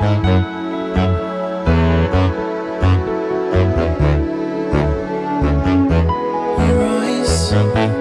Your eyes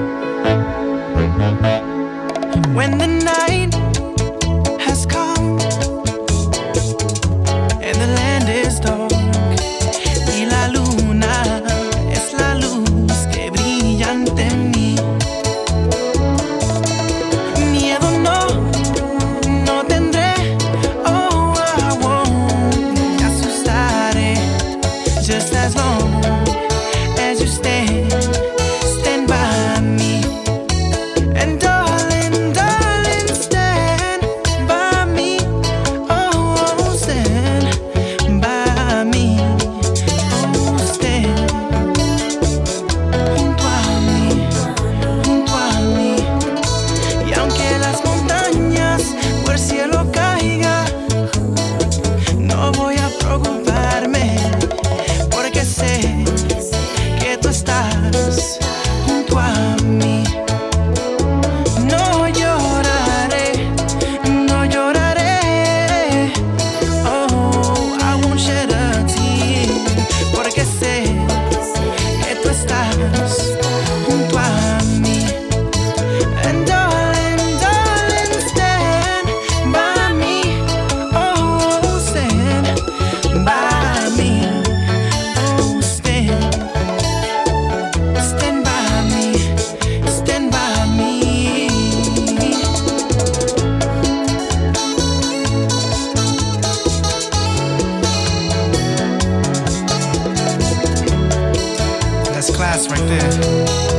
class right there.